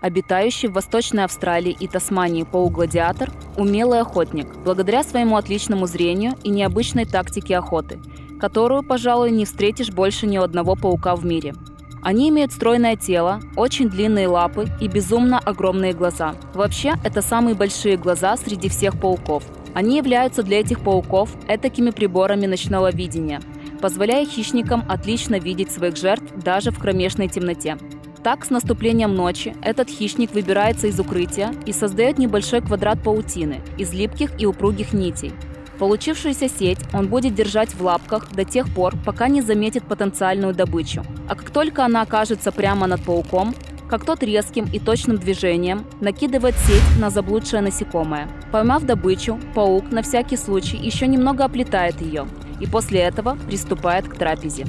Обитающий в Восточной Австралии и Тасмании паук-гладиатор – умелый охотник, благодаря своему отличному зрению и необычной тактике охоты, которую, пожалуй, не встретишь больше ни у одного паука в мире. Они имеют стройное тело, очень длинные лапы и безумно огромные глаза. Вообще, это самые большие глаза среди всех пауков. Они являются для этих пауков этакими приборами ночного видения, позволяя хищникам отлично видеть своих жертв даже в кромешной темноте. Так, с наступлением ночи этот хищник выбирается из укрытия и создает небольшой квадрат паутины из липких и упругих нитей. Получившуюся сеть он будет держать в лапках до тех пор, пока не заметит потенциальную добычу. А как только она окажется прямо над пауком, как тот резким и точным движением накидывает сеть на заблудшее насекомое. Поймав добычу, паук на всякий случай еще немного оплетает ее и после этого приступает к трапезе.